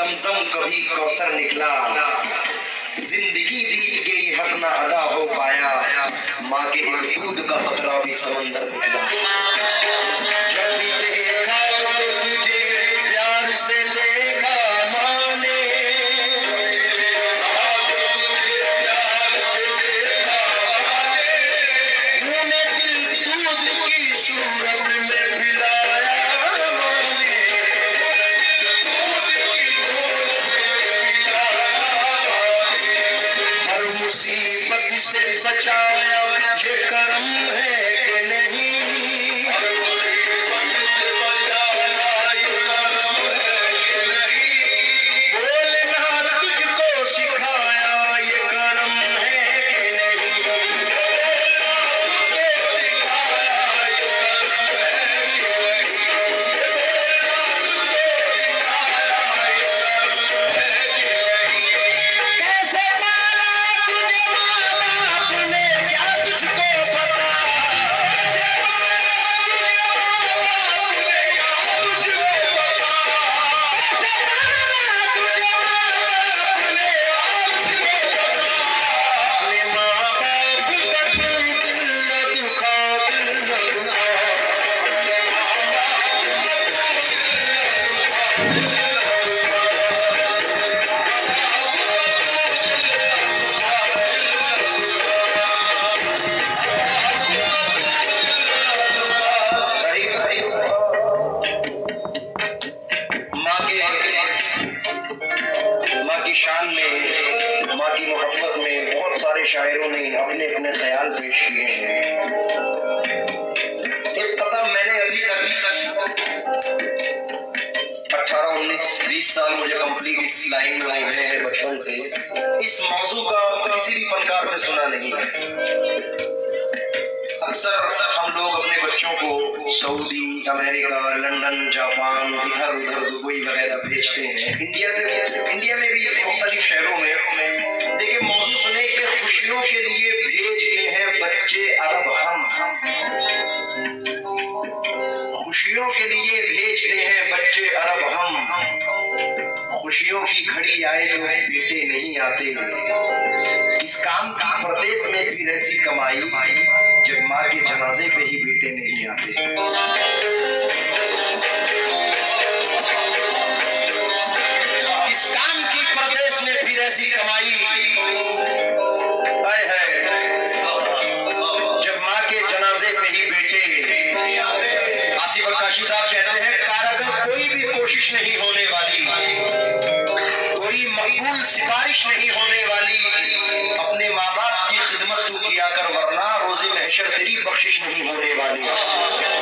زمزم کبھی کوسر نکلا۔ زندگی دی کہ یہ حق نہ ادا ہو پایا۔ ماں کے ایک دودھ کا خطرہ بھی سمندر نکلا جب بھی سال مجھے کمپلیٹ اس لائن میں ہوئے ہیں بچپن سے۔ اس موضوع کا کسی بھی فنکار سے سنا نہیں۔ ہے اکثر ہم لوگ اپنے بچوں کو سعودی، امریکہ، لندن، جاپان، ادھر ادھر دبئی وغیرہ بھیجتے ہیں۔ انڈیا سے بھی انڈیا میں بھی مختلف شہروں میں۔ دیکھیں، موضوع سنیں کہ خوشیوں کے لیے بھیج گئے ہیں بچے عرب ہم ہم۔ خوشیوں کے لیے بھیجتے ہیں بچے عرب ہم۔ خوشیوں کی گھڑی آئے تو بیٹے نہیں آتے۔ اس کام کی پردیس میں پھر ایسی کمائی، جب ماں کے جنازے پہ ہی بیٹے نہیں آتے۔ 祈りはあります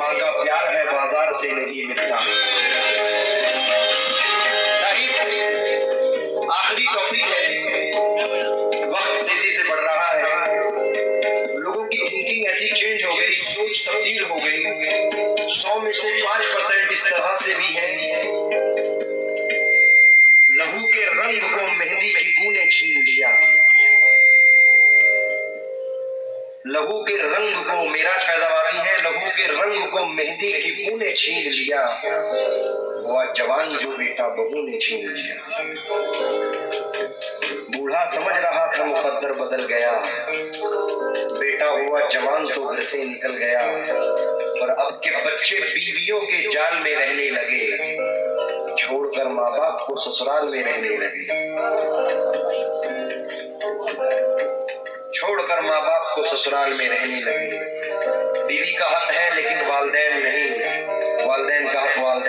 ماں کا پیار ہے بازار سے نہیں ملتا۔ لہو کے رنگ کو میرا فیضاوادی ہے، لہو کے رنگ کو مہندی کی بو نے چھین لیا۔ وہ جوان جو بیٹا بہو نے چھین لیا۔ بوڑھا سمجھ رہا تھا مقدر بدل گیا۔ بیٹا ہوا جوان تو گھر سے نکل گیا۔ اور اب کے بچے بیویوں کے جال میں رہنے لگے۔ چھوڑ کر ماں باپ کو سسرال میں رہنے لگے۔ چھوڑ کر ماں باپ کو سسرال میں رہنے لگے۔ بیوی کا حق ہے لیکن والدین نہیں۔ والدین کا حق والدین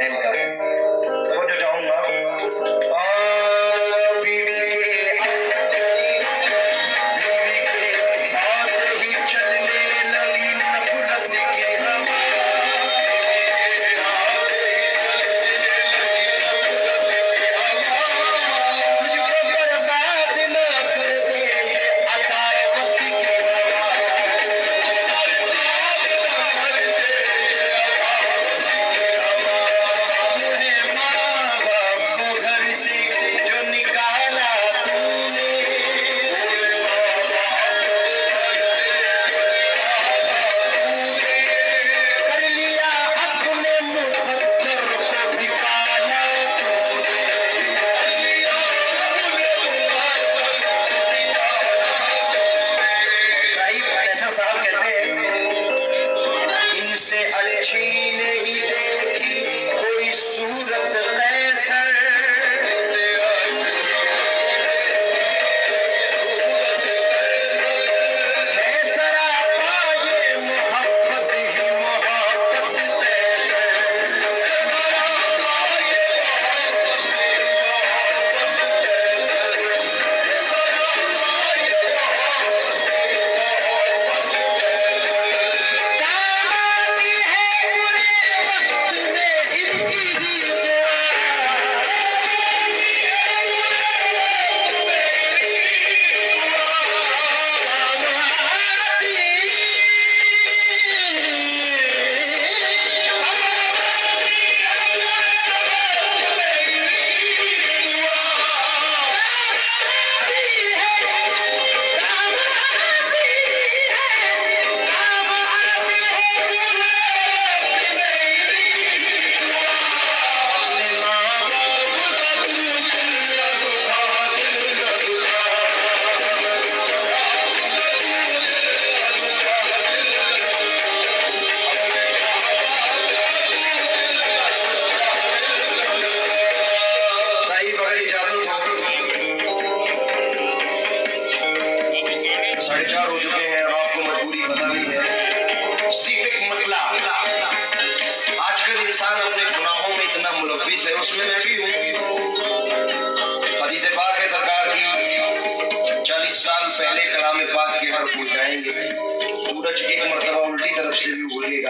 سورج ایک مرتبہ الٹی طرف سے بھی اڑے گا۔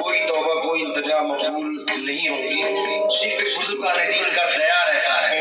کوئی توبہ، کوئی التجا مقبول نہیں ہوگی۔ صرف ایک بزرگ دین کا خیال ایسا ہے۔